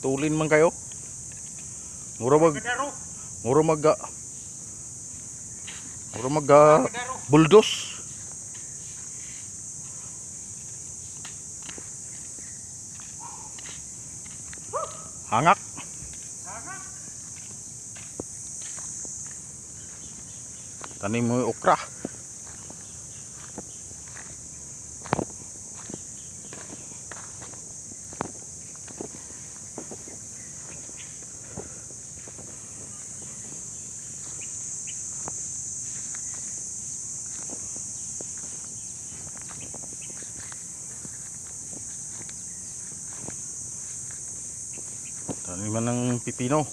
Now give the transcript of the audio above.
Tulin man kayo. Mura mag mura mag ah, mura mag bulldoze. Hangak. Tanim mo yung okra. Taniman ng pipino.